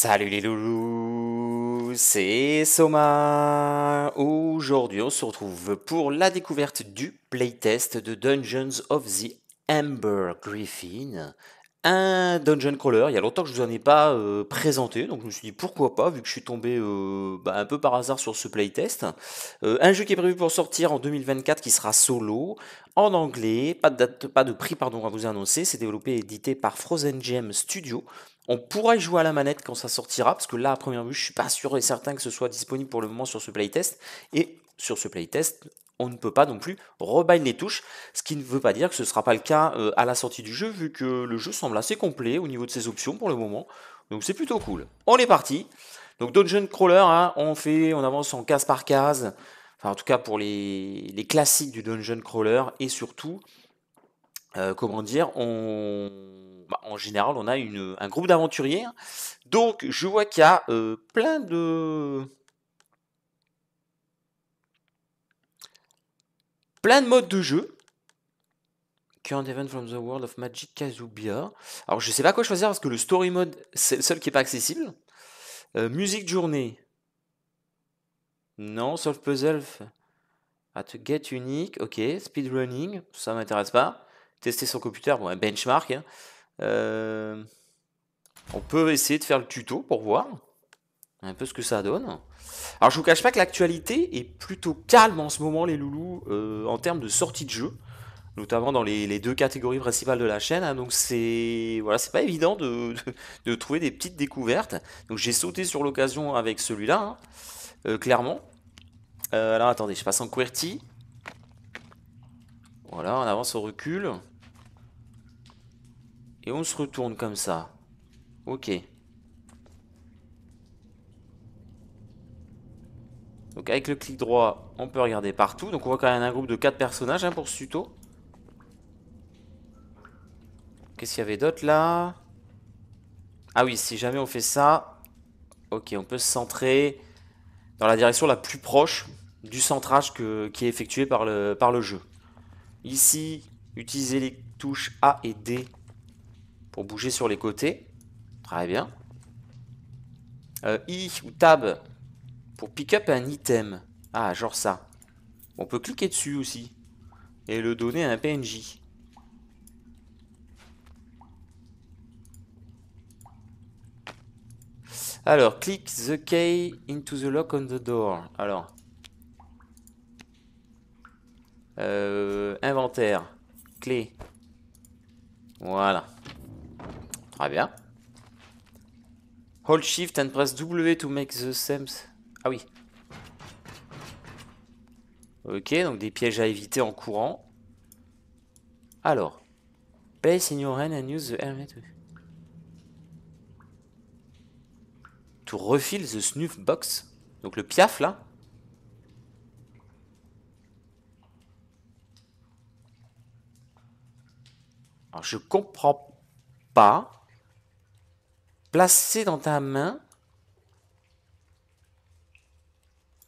Salut les loulous, c'est Soma. Aujourd'hui, on se retrouve pour la découverte du playtest de Dungeons of the Amber Griffin. Un dungeon crawler, il y a longtemps que je ne vous en ai pas euh, présenté, donc je me suis dit pourquoi pas, vu que je suis tombé euh, bah, un peu par hasard sur ce playtest. Euh, un jeu qui est prévu pour sortir en 2024 qui sera solo, en anglais, pas de, date, pas de prix à vous annoncer, c'est développé et édité par Frozen Gem Studio. On pourra y jouer à la manette quand ça sortira, parce que là, à première vue, je suis pas sûr et certain que ce soit disponible pour le moment sur ce playtest. Et sur ce playtest, on ne peut pas non plus rebind les touches, ce qui ne veut pas dire que ce ne sera pas le cas euh, à la sortie du jeu, vu que le jeu semble assez complet au niveau de ses options pour le moment. Donc c'est plutôt cool. On est parti. Donc Dungeon Crawler, hein, on fait, on avance en case par case. Enfin, en tout cas pour les, classiques du Dungeon Crawler et surtout, euh, comment dire, bah, en général, on a un groupe d'aventuriers. Donc, je vois qu'il y a euh, plein de... Plein de modes de jeu. Current event from the world of Magic Kazubia. Alors, je sais pas quoi choisir parce que le story mode, c'est le seul qui n'est pas accessible. Euh, musique journée. Non, solve puzzle. At get unique. Ok. Speedrunning. Ça m'intéresse pas. Tester son computer. Bon, un benchmark. Hein. Euh, on peut essayer de faire le tuto pour voir un peu ce que ça donne. Alors je vous cache pas que l'actualité est plutôt calme en ce moment les loulous euh, en termes de sortie de jeu, notamment dans les, deux catégories principales de la chaîne. Hein. donc c'est voilà, c'est pas évident de, trouver des petites découvertes. Donc j'ai sauté sur l'occasion avec celui-là, hein, euh, clairement. alors attendez, je passe en QWERTY. Voilà, on avance au recul. Et on se retourne comme ça. Ok. Donc avec le clic droit, on peut regarder partout. Donc on voit quand même un groupe de 4 personnages hein, pour ce tuto. Qu'est-ce qu'il y avait d'autre là? Ah oui, si jamais on fait ça, ok, on peut se centrer dans la direction la plus proche du centrage que, qui est effectué par le, par le jeu. Ici, utilisez les touches A et D pour bouger sur les côtés. Très bien. Euh, I ou Tab pour pick up un item. Ah, genre ça. On peut cliquer dessus aussi. Et le donner à un PNJ. Alors, click the key into the lock on the door. Alors. Euh, inventaire. Clé. Voilà. Très bien. Hold Shift and press W to make the same... Ah oui. Ok, donc des pièges à éviter en courant. Alors. Place in your hand and use the helmet. To refill the snuff box. Donc le piaf là. Alors je comprends pas. Placer dans ta main.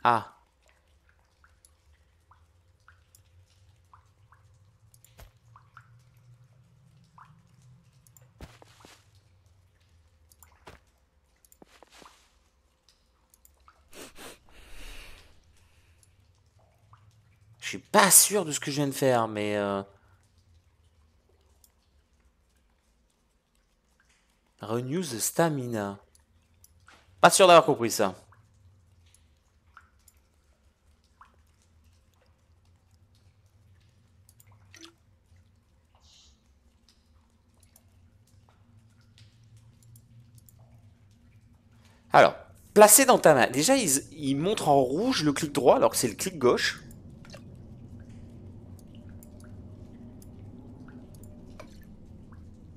Ah. Je suis pas sûr de ce que je viens de faire, mais... Euh... Renew the stamina. Pas sûr d'avoir compris ça. Alors, placer dans ta main. Déjà, il, montre en rouge le clic droit alors que c'est le clic gauche.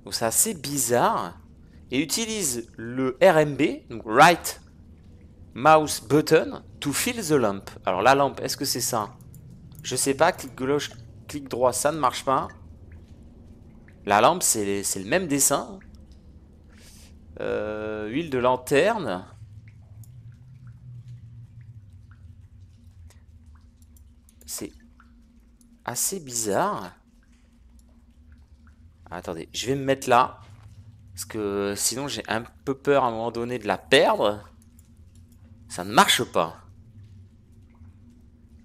Donc c'est assez bizarre et utilise le RMB, donc Right Mouse Button, to fill the lamp. Alors la lampe, est-ce que c'est ça? Je sais pas, clic gauche, clic droit, ça ne marche pas. La lampe, c'est le même dessin. Euh, huile de lanterne. C'est assez bizarre. Attendez, je vais me mettre là. Parce que sinon j'ai un peu peur à un moment donné de la perdre. Ça ne marche pas.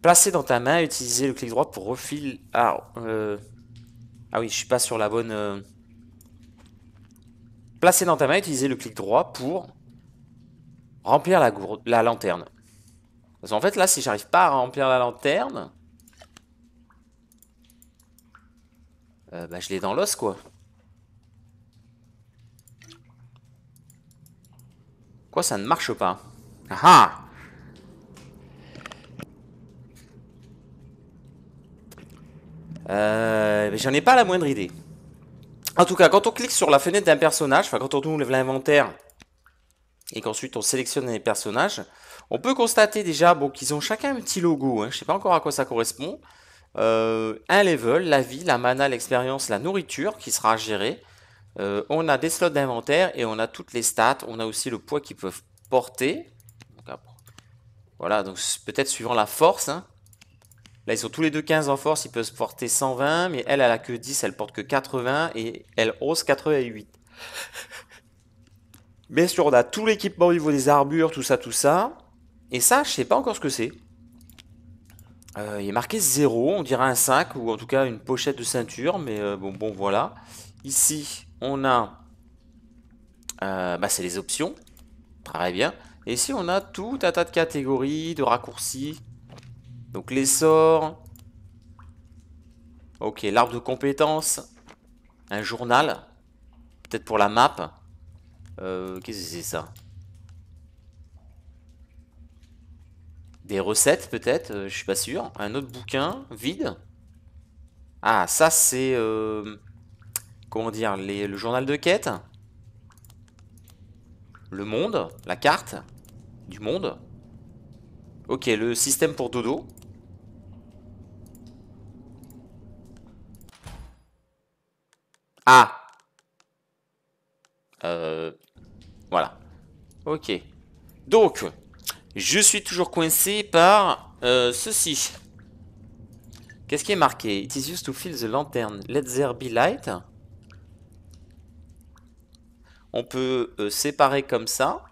Placer dans ta main, utiliser le clic droit pour refiler... Ah, euh, ah oui, je suis pas sur la bonne... Euh. Placer dans ta main, utiliser le clic droit pour remplir la, la lanterne. Parce qu'en fait, là, si j'arrive pas à remplir la lanterne... Euh, bah, je l'ai dans l'os, quoi. Quoi, ça ne marche pas Ah, ah euh, J'en ai pas la moindre idée. En tout cas, quand on clique sur la fenêtre d'un personnage, enfin quand on ouvre l'inventaire et qu'ensuite on sélectionne les personnages, on peut constater déjà qu'ils ont chacun un petit logo. Hein. Je ne sais pas encore à quoi ça correspond. Euh, un level, la vie, la mana, l'expérience, la nourriture qui sera gérée. Euh, on a des slots d'inventaire et on a toutes les stats. On a aussi le poids qu'ils peuvent porter. voilà, donc peut-être suivant la force. Hein. Là, ils sont tous les deux 15 en force. Ils peuvent porter 120, mais elle, elle a que 10. Elle porte que 80 et elle ose 88. Bien sûr, on a tout l'équipement au niveau des armures, tout ça, tout ça. Et ça, je sais pas encore ce que c'est. Euh, il est marqué 0, on dirait un 5, ou en tout cas une pochette de ceinture, mais euh, bon, bon, voilà. Ici, on a... Euh, bah, c'est les options. Très bien. Et ici, on a tout un tas de catégories, de raccourcis. Donc, les sorts. Ok, l'arbre de compétences. Un journal. Peut-être pour la map. Qu'est-ce que c'est ça? Des recettes peut-être, euh, je suis pas sûr. Un autre bouquin vide. Ah, ça c'est... Euh, comment dire Le journal de quête. Le monde, la carte du monde. Ok, le système pour dodo. Ah euh, Voilà. Ok. Donc, je suis toujours coincé par euh, ceci. Qu'est-ce qui est marqué? It is used to fill the lantern. Let there be light. On peut euh, séparer comme ça.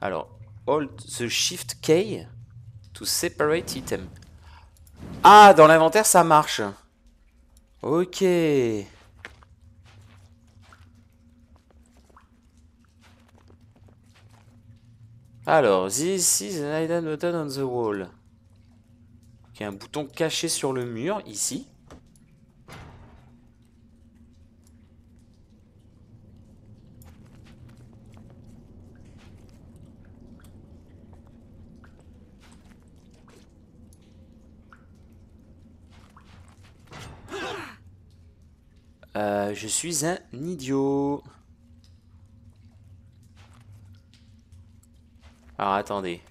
Alors, hold the shift key to separate item. Ah, dans l'inventaire, ça marche. Ok. Alors, this is an hidden button on the wall. Ok, un bouton caché sur le mur, ici. Euh, je suis un idiot. Alors attendez.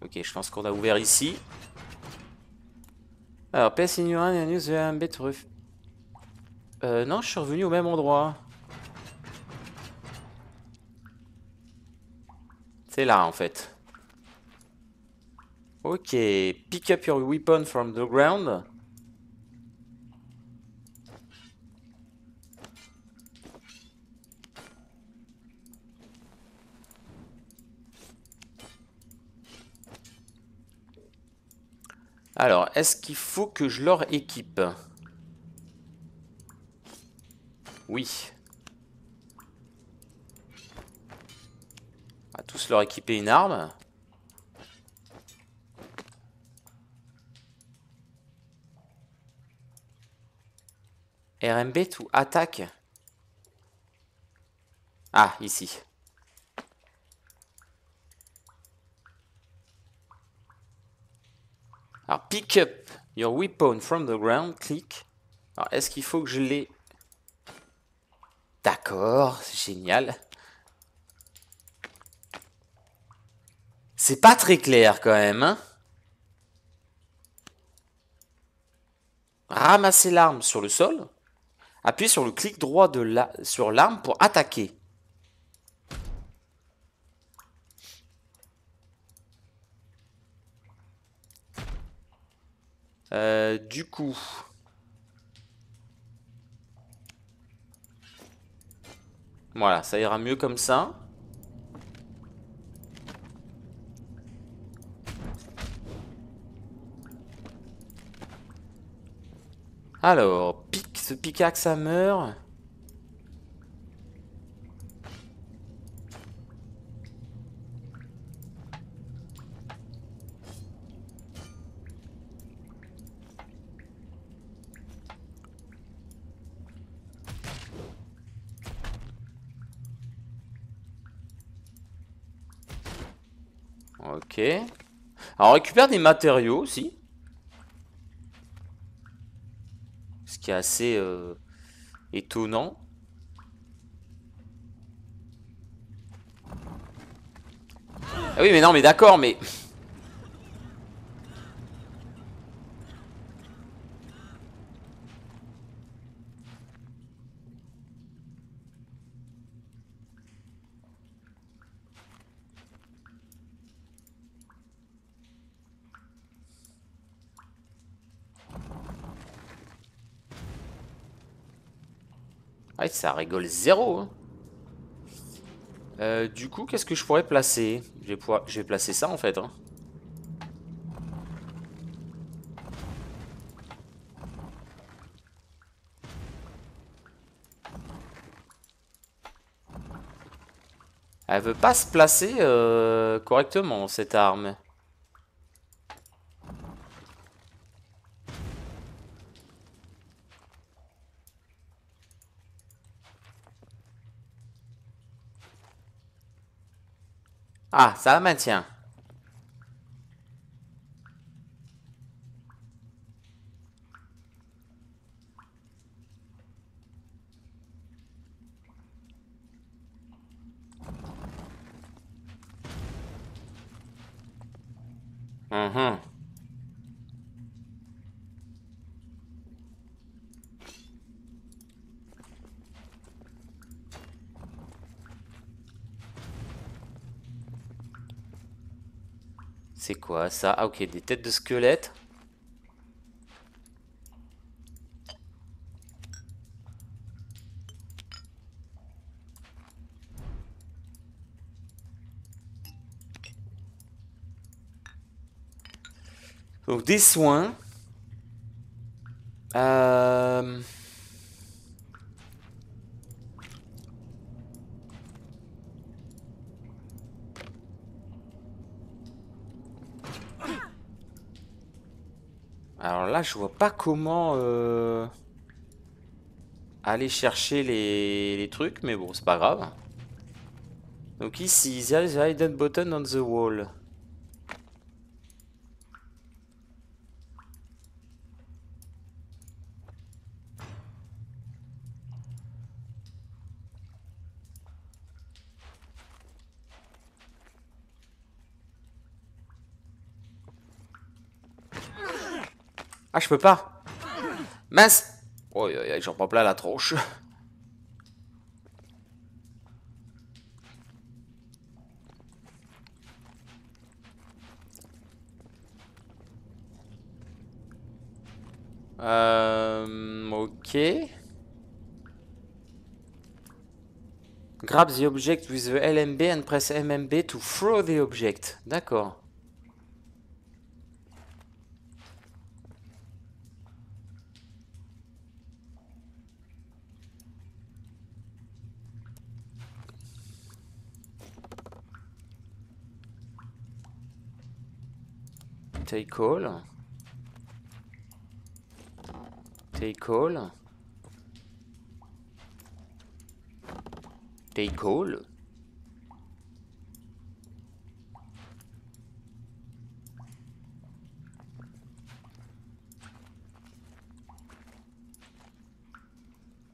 Ok, je pense qu'on a ouvert ici. Alors, in your and use the roof. Euh, non, je suis revenu au même endroit. C'est là, en fait. Ok, pick up your weapon from the ground. Alors, est-ce qu'il faut que je leur équipe? Oui. On va tous leur équiper une arme. RMB to attaque. Ah, ici. Alors, pick up your weapon from the ground, click. Alors, est-ce qu'il faut que je l'ai... D'accord, génial. C'est pas très clair quand même, hein Ramasser l'arme sur le sol. Appuyez sur le clic droit de la... sur l'arme pour attaquer. Euh, du coup... Voilà, ça ira mieux comme ça. Alors, ce pickaxe, ça meurt. Ok. Alors, on récupère des matériaux aussi. Ce qui est assez euh, étonnant. Ah oui, mais non, mais d'accord, mais... Ah, ça rigole zéro. Hein. Euh, du coup, qu'est-ce que je pourrais placer? Je vais, placer ça en fait. Hein. Elle veut pas se placer euh, correctement, cette arme. Ah, ça maintient. Mhm. C'est ça Ah ok, des têtes de squelettes. Donc des soins. Euh... Alors là, je vois pas comment euh, aller chercher les, trucs, mais bon, c'est pas grave. Donc ici, there's a hidden button on the wall. Ah, je peux pas. Mince. Oh, j'en prends plein la tronche. Euh, ok. Grab the object with the LMB and press MMB to throw the object. D'accord. Take all. Take all. Take all.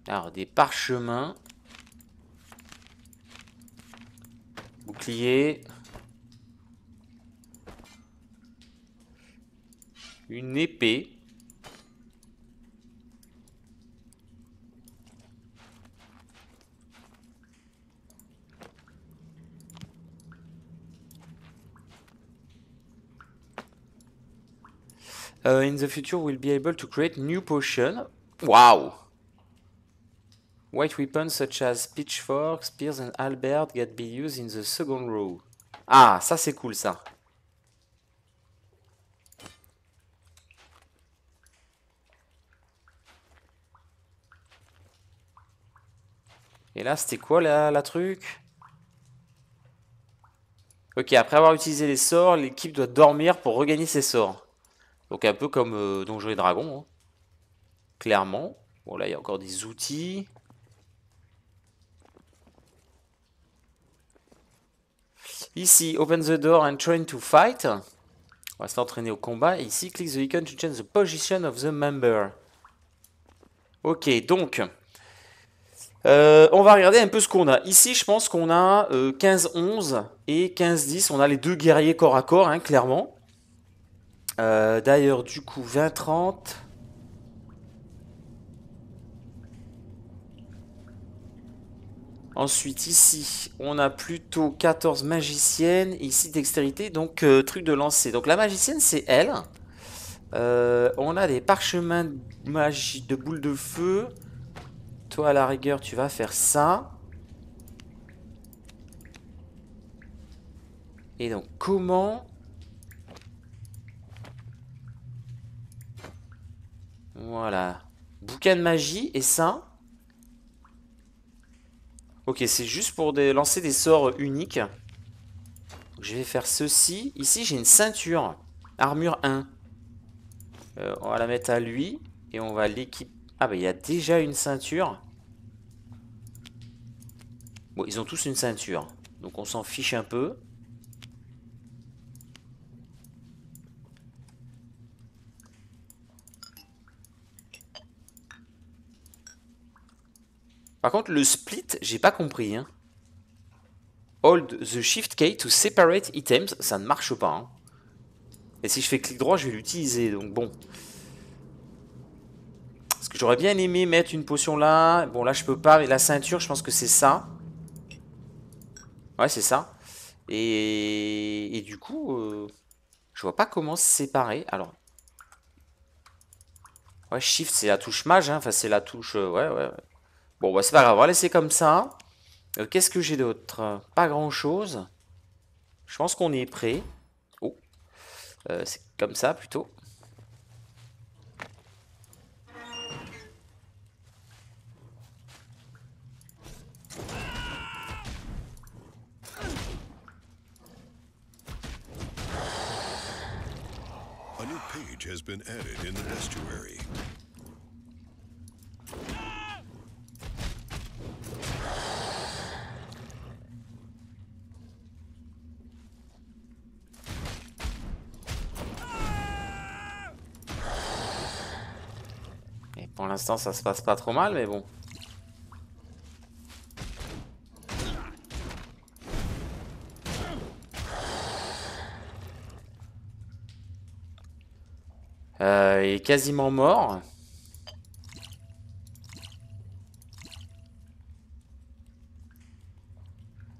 Alors, des parchemins. Bouclier. épée. Euh, in the future, we'll be able to create new potion. Wow! White weapons such as pitchforks, spears and halberds get be used in the second row. Ah, ça c'est cool ça. C'était quoi la, la truc? Ok, après avoir utilisé les sorts, l'équipe doit dormir pour regagner ses sorts. Donc un peu comme euh, Donjons et Dragons. Hein. Clairement. Bon, là, il y a encore des outils. Ici, open the door and train to fight. On va s'entraîner au combat. Et ici, click the icon to change the position of the member. Ok, donc... Euh, on va regarder un peu ce qu'on a. Ici, je pense qu'on a 15-11 euh, et 15-10. On a les deux guerriers corps à corps, hein, clairement. Euh, d'ailleurs, du coup, 20-30... Ensuite, ici, on a plutôt 14 magiciennes. Ici, dextérité, donc truc de lancer. Donc la magicienne, c'est elle. On a des parchemins magie, de boules de feu. Toi, à la rigueur, tu vas faire ça. Et donc, comment... Voilà. Bouquin de magie, et ça... Ok, c'est juste pour lancer des sorts uniques. je vais faire ceci. Ici, j'ai une ceinture. Armure 1. Euh, on va la mettre à lui. Et on va l'équiper. Ah bah il y a déjà une ceinture. Bon, ils ont tous une ceinture. Donc on s'en fiche un peu. Par contre, le split, j'ai pas compris. Hein. Hold the shift key to separate items, ça ne marche pas. Hein. Et si je fais clic droit, je vais l'utiliser. Donc bon. Parce que j'aurais bien aimé mettre une potion là. Bon, là, je peux pas. Mais la ceinture, je pense que c'est ça. Ouais, c'est ça. Et... Du coup, euh, je vois pas comment se séparer. Alors. Ouais, shift, c'est la touche mage. Hein. Enfin, c'est la touche... Euh, ouais, ouais. Bon, bah, c'est pas grave, on va laisser comme ça. Euh, qu'est-ce que j'ai d'autre? Pas grand-chose. Je pense qu'on est prêt. Oh, c'est comme ça plutôt. Has been added in the estuary. Pour l'instant, ça se passe pas trop mal, mais bon. Est quasiment mort.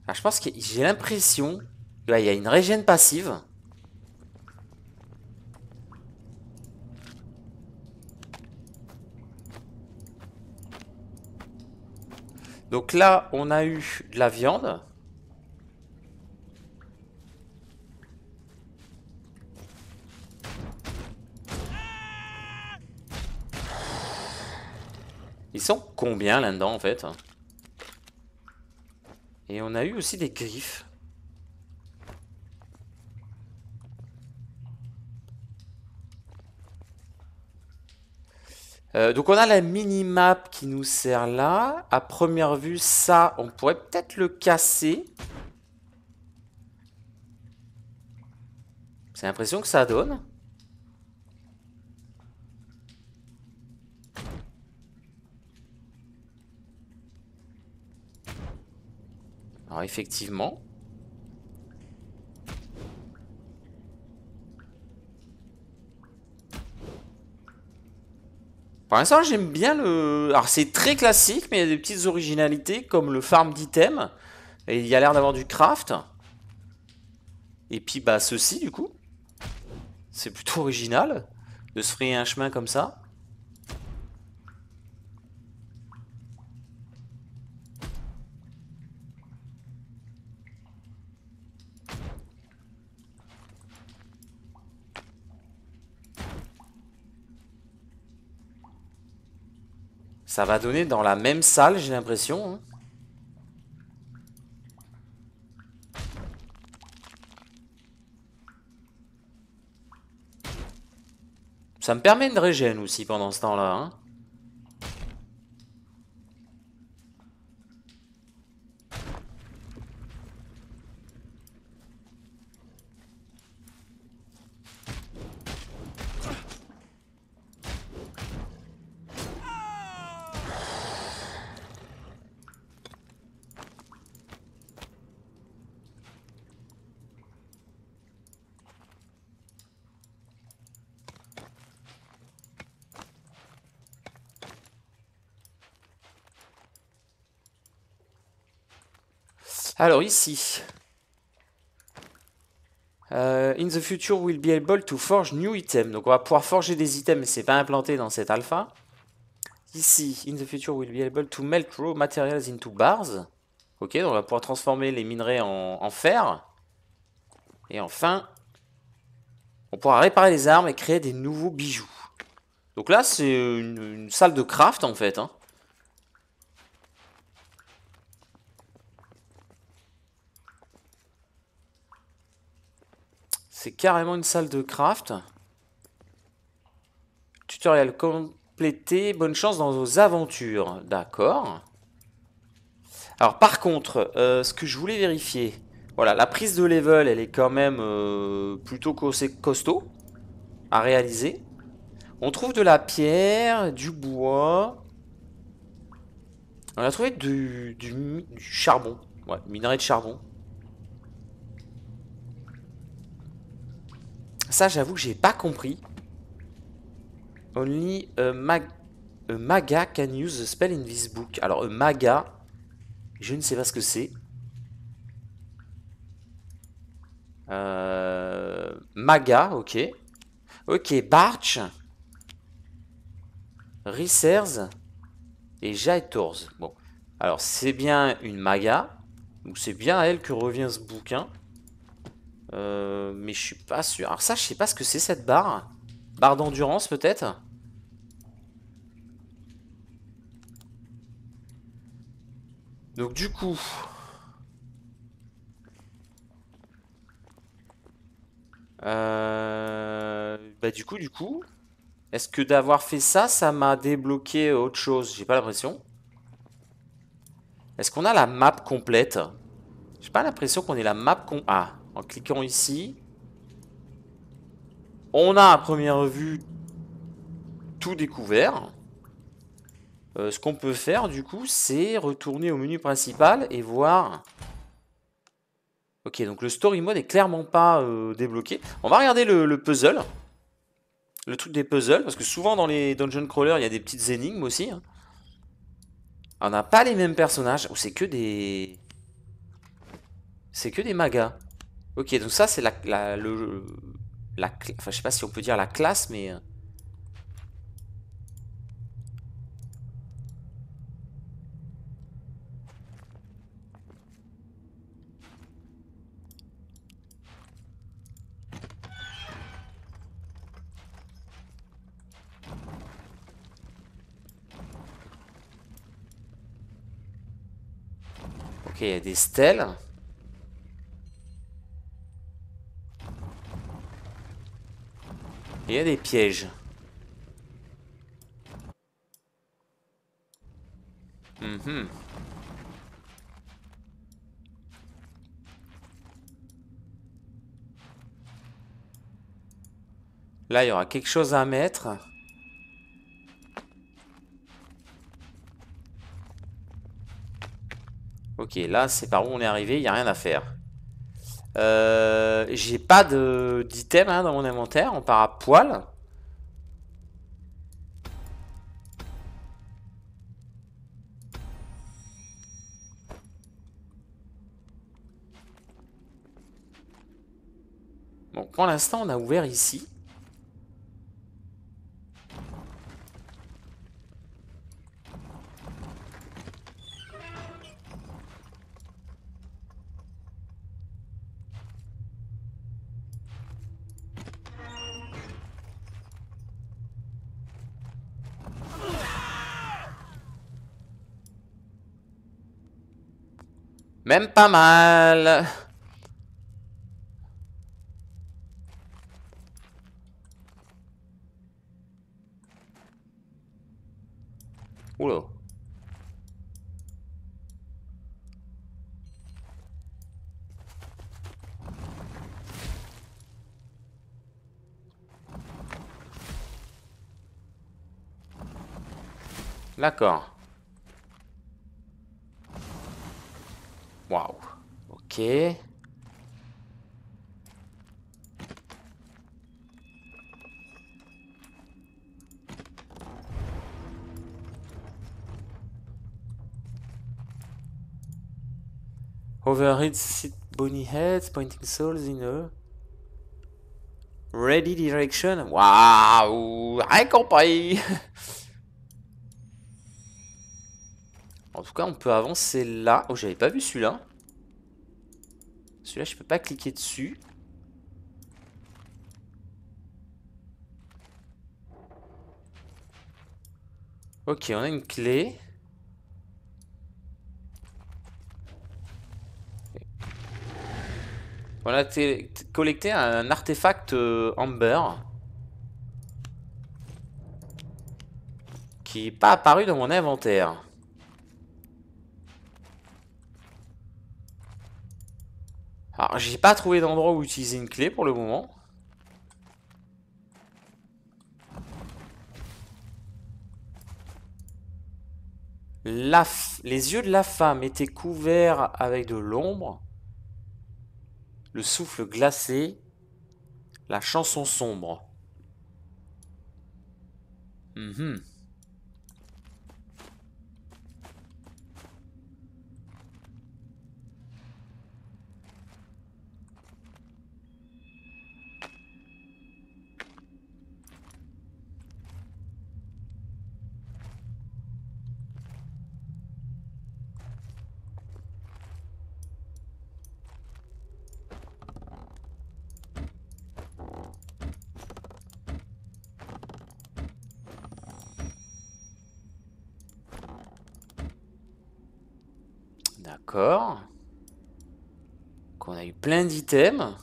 Ah, je pense que j'ai l'impression qu'il y a une régène passive. Donc là, on a eu de la viande. Ils sont combien là-dedans en fait Et on a eu aussi des griffes. Euh, donc on a la mini-map qui nous sert là. À première vue, ça, on pourrait peut-être le casser. C'est l'impression que ça donne. Effectivement, Pour l'instant, j'aime bien le... Alors, c'est très classique, mais il y a des petites originalités, comme le farm d'item. Et il y a l'air d'avoir du craft. Et puis, bah, ceci, du coup. C'est plutôt original. de se frayer un chemin comme ça. Ça va donner dans la même salle, j'ai l'impression. Hein. Ça me permet une régène aussi pendant ce temps-là. Hein. Alors ici, euh, in the future, we'll be able to forge new items. Donc on va pouvoir forger des items, mais c'est pas implanté dans cette alpha. Ici, in the future, we'll be able to melt raw materials into bars. Ok, donc on va pouvoir transformer les minerais en, fer. Et enfin, on pourra réparer les armes et créer des nouveaux bijoux. Donc là, c'est une, salle de craft en fait. Hein. C'est carrément une salle de craft. Tutoriel complété. Bonne chance dans vos aventures. D'accord. Alors par contre, euh, ce que je voulais vérifier. Voilà, la prise de level, elle est quand même euh, plutôt costaud à réaliser. On trouve de la pierre, du bois. On a trouvé du, charbon. Ouais, minerai de charbon. Ça, j'avoue que j'ai pas compris. Only a, maga can use the spell in this book. Alors, a maga, je ne sais pas ce que c'est. Euh, maga, ok. Ok, Barch, Rissers et Jaetors. Bon, alors c'est bien une maga. Donc c'est bien à elle que revient ce bouquin. Euh, mais je suis pas sûr. Alors ça, je sais pas ce que c'est cette barre. Barre d'endurance peut-être Donc du coup... Euh, bah du coup, du coup... Est-ce que d'avoir fait ça, ça m'a débloqué autre chose? J'ai pas l'impression. Est-ce qu'on a la map complète? J'ai pas l'impression qu'on ait la map... Con ah en cliquant ici, on a à première vue tout découvert. Euh, ce qu'on peut faire du coup, c'est retourner au menu principal et voir... Ok, donc le story mode est clairement pas euh, débloqué. On va regarder le, puzzle. Le truc des puzzles, parce que souvent dans les dungeon crawlers, il y a des petites énigmes aussi. Hein. On n'a pas les mêmes personnages. C'est que des... C'est que des magas. Ok, donc ça c'est la, la, le, la, enfin je sais pas si on peut dire la classe, mais euh. Ok, il y a des stèles. Il y a des pièges. Mhm. Là, il y aura quelque chose à mettre. Ok, là, c'est par où on est arrivé, il n'y a rien à faire. Euh, j'ai pas d'item hein, dans mon inventaire, on part à poil. Bon, pour l'instant, on a ouvert ici. Même pas mal. Oula. D'accord. Waouh. Ok. Overhead sit bony heads pointing souls in a ready direction. Waouh, rien. tout cas, on peut avancer là. Oh, j'avais pas vu celui-là. Celui-là, je peux pas cliquer dessus. Ok, on a une clé. On a collecté un artefact euh, Amber. Qui n'est pas apparu dans mon inventaire. Alors, j'ai pas trouvé d'endroit où utiliser une clé pour le moment. les yeux de la femme étaient couverts avec de l'ombre le souffle glacé, la chanson sombre. Mhm. D'accord. Qu'on a eu plein d'items.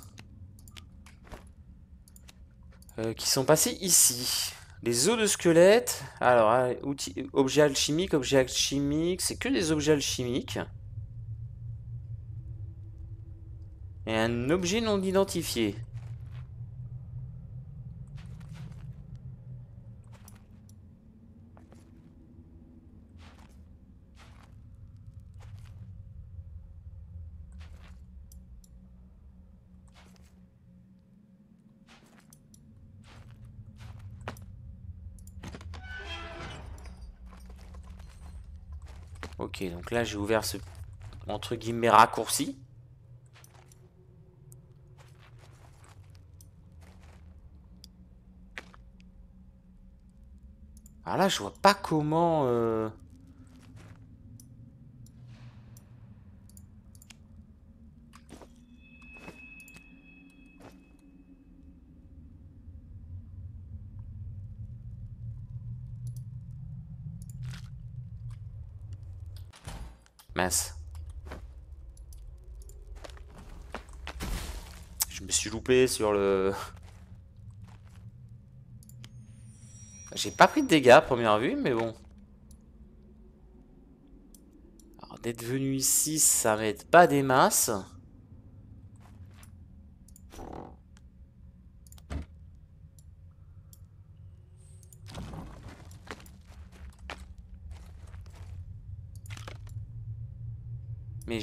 Euh, qui sont passés ici. Les os de squelette. Alors, euh, objets alchimiques, objets alchimiques. C'est que des objets alchimiques. Et un objet non identifié. Ok, donc là j'ai ouvert ce entre guillemets raccourci. Alors là je vois pas comment... Euh... Mince. Je me suis loupé sur le... J'ai pas pris de dégâts à première vue, mais bon. Alors d'être venu ici, ça m'aide pas des masses.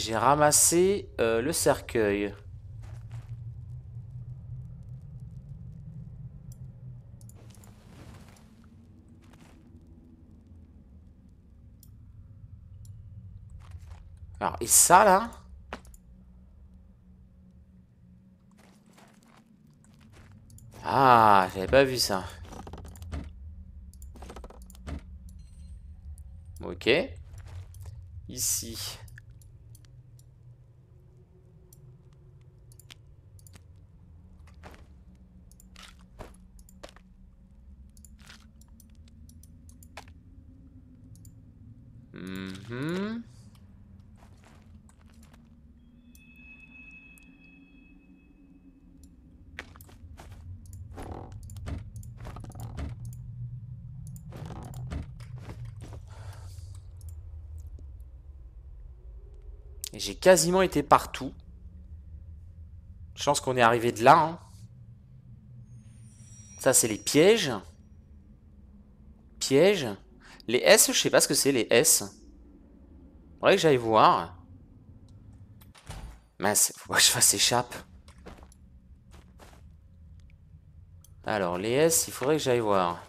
J'ai ramassé euh, le cercueil. Alors, et ça, là? Ah, j'avais pas vu ça. Ok. Ici. Quasiment été partout. Chance qu'on est arrivé de là. Hein. Ça, c'est les pièges. Pièges. Les S, je sais pas ce que c'est, les S. Faudrait que j'aille voir. Mince, faut que je fasse échappe. Alors, les S, il faudrait que j'aille voir.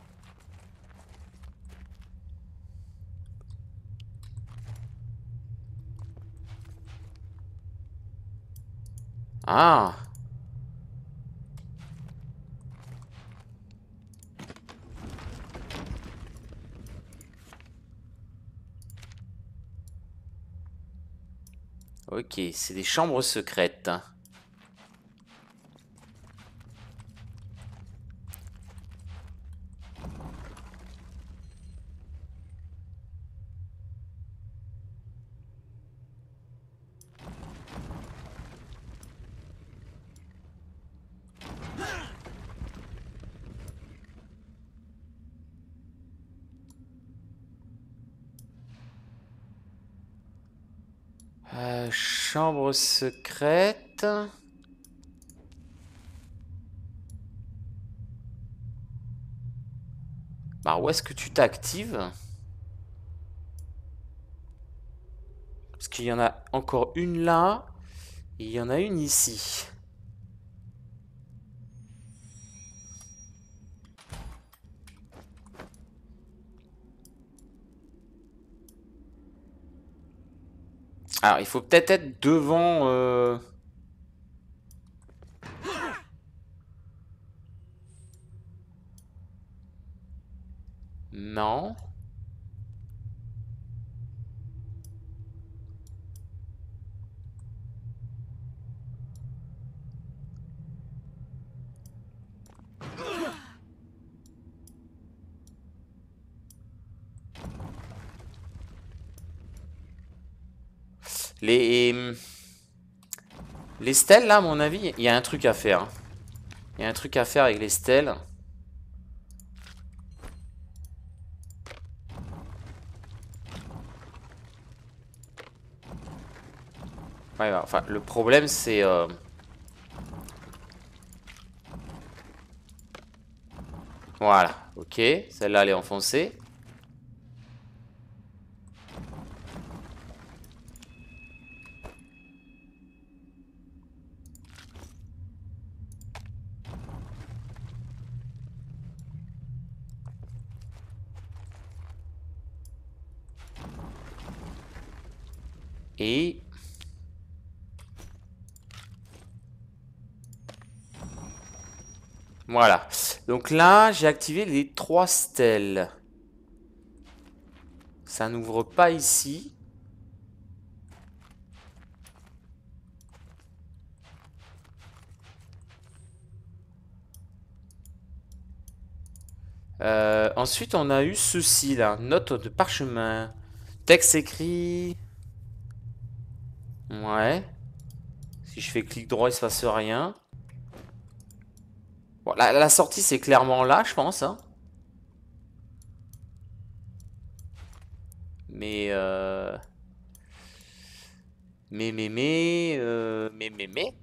Ah Ok, c'est des chambres secrètes. Chambre secrète. Bah, où est-ce que tu t'actives? Parce qu'il y en a encore une là. Et il y en a une ici. Alors, il faut peut-être être devant... Euh, non. Les... Les stèles, là, à mon avis, il y a un truc à faire. Il y a un truc à faire avec les stèles. Ouais, bah, enfin, le problème, c'est... Euh, voilà, ok. Celle-là, elle est enfoncée. Et... Voilà. Donc là, j'ai activé les trois stèles. Ça n'ouvre pas ici. Euh, ensuite, on a eu ceci là, note de parchemin. Texte écrit. Ouais. Si je fais clic droit, il se passe rien. Bon, la, sortie, c'est clairement là, je pense. Hein. Mais, euh... Mais, mais, mais... Euh... Mais, mais, mais...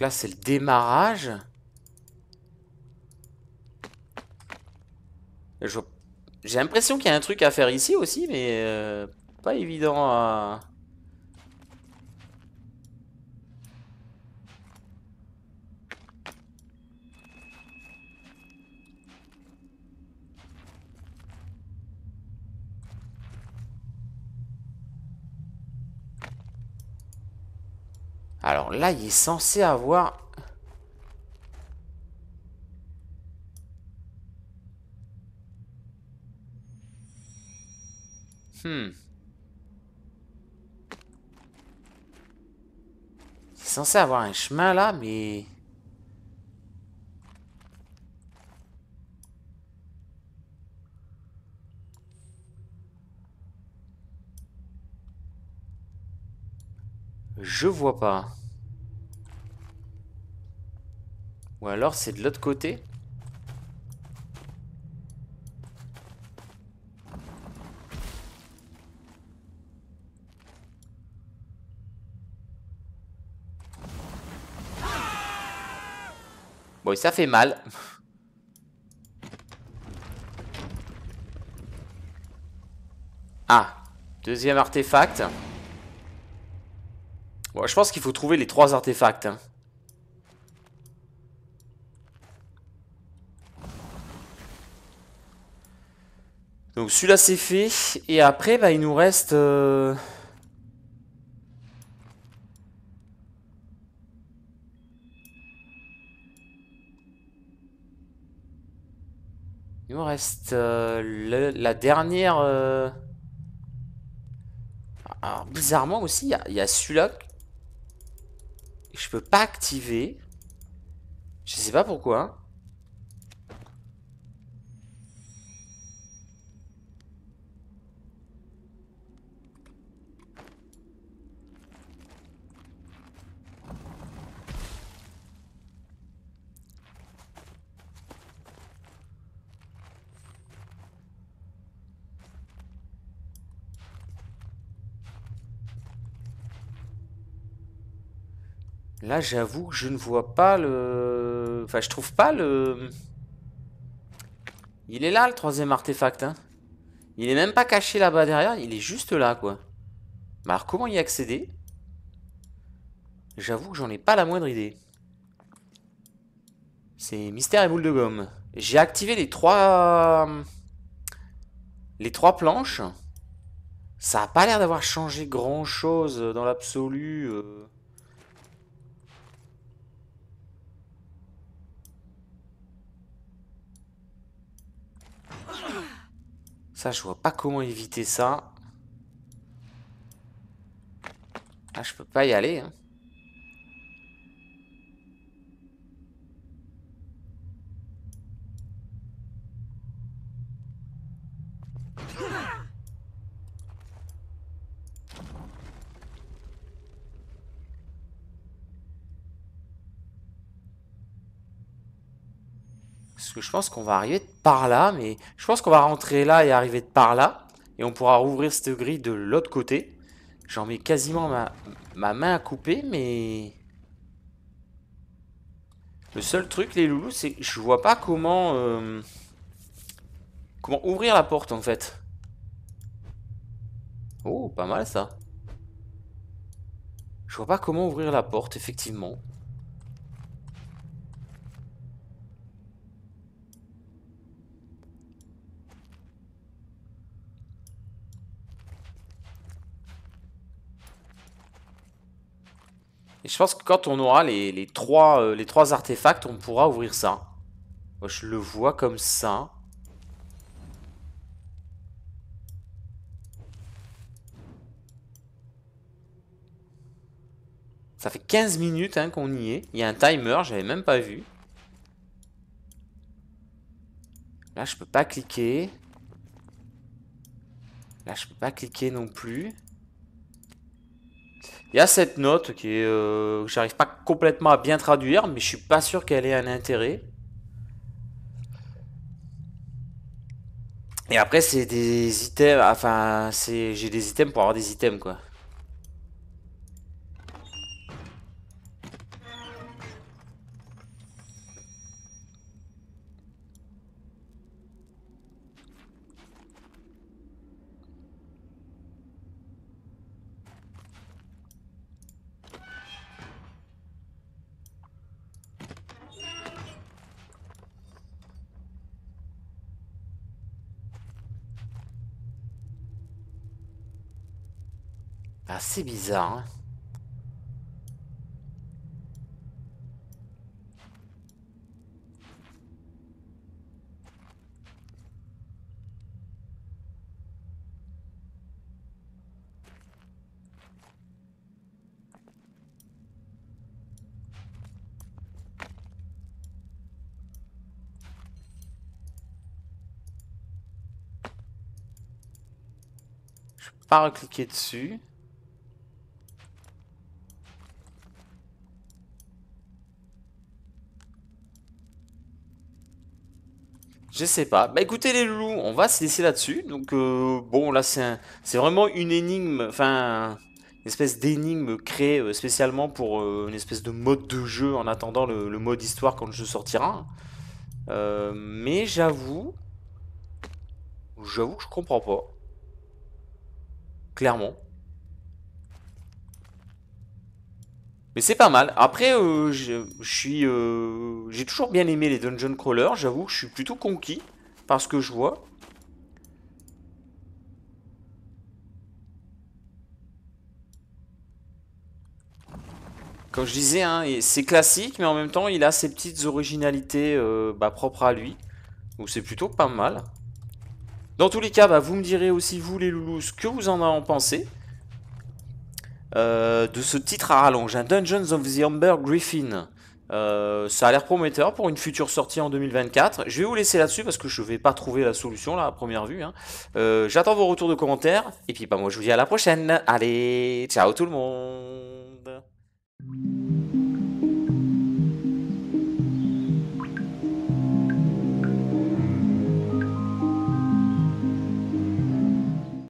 là, c'est le démarrage. J'ai l'impression qu'il y a un truc à faire ici aussi, mais euh, pas évident à... Alors là, il est censé avoir Hmm. C'est censé avoir un chemin là, mais... Je vois pas. Ou alors c'est de l'autre côté Ça fait mal. Ah, deuxième artefact. Bon, je pense qu'il faut trouver les trois artefacts. Hein. Donc celui-là c'est fait. Et après, bah, il nous reste... Euh, reste euh, la dernière... Euh, alors bizarrement aussi, il y a, celui-là que je peux pas activer. Je sais pas pourquoi. Là, j'avoue que je ne vois pas le... Enfin, je trouve pas le... Il est là, le troisième artefact. Hein. Il est même pas caché là-bas derrière. Il est juste là, quoi. Mais alors, comment y accéder? J'avoue que j'en ai pas la moindre idée. C'est mystère et boule de gomme. J'ai activé les trois... Les trois planches. Ça a pas l'air d'avoir changé grand-chose dans l'absolu. Euh. Ça, je vois pas comment éviter ça. Ah, je peux pas y aller. Hein. Parce que je pense qu'on va arriver par là, mais je pense qu'on va rentrer là et arriver de par là. Et on pourra rouvrir cette grille de l'autre côté. J'en mets quasiment ma, main à couper, mais... Le seul truc, les loulous, c'est que je vois pas comment... Euh, comment ouvrir la porte, en fait. Oh, pas mal, ça. Je vois pas comment ouvrir la porte, effectivement. Je pense que quand on aura les, trois, euh, trois artefacts, on pourra ouvrir ça. Je le vois comme ça. Ça fait 15 minutes hein, qu'on y est. Il y a un timer, j'avais même pas vu. Là, je peux pas cliquer. Là, je peux pas cliquer non plus. Il y a cette note qui est, euh, j'arrive pas complètement à bien traduire, mais je suis pas sûr qu'elle ait un intérêt. Et après, c'est des items, enfin, c'est, j'ai des items pour avoir des items, quoi. C'est bizarre. Hein. Je peux pas recliquer dessus. Je sais pas. Bah écoutez les loulous, on va se laisser là-dessus. Donc euh, bon, là c'est vraiment une énigme. Enfin, espèce d'énigme créée euh, spécialement pour euh, une espèce de mode de jeu en attendant le, mode histoire quand le jeu sortira. Euh, mais j'avoue, j'avoue que je comprends pas. Clairement. Mais c'est pas mal. Après, je suis, j'ai toujours bien aimé les dungeon crawlers. J'avoue que je suis plutôt conquis par ce que je vois. Comme je disais, hein, c'est classique, mais en même temps, il a ses petites originalités euh, bah, propres à lui. Donc c'est plutôt pas mal. Dans tous les cas, bah, vous me direz aussi, vous les loulous, ce que vous en avez pensé. Euh, de ce titre à rallonge, un Dungeons of the Amber Griffin. Euh, ça a l'air prometteur pour une future sortie en 2024. Je vais vous laisser là-dessus parce que je ne vais pas trouver la solution là à première vue. Hein. Euh, j'attends vos retours de commentaires. Et puis bah, moi je vous dis à la prochaine. Allez, ciao tout le monde.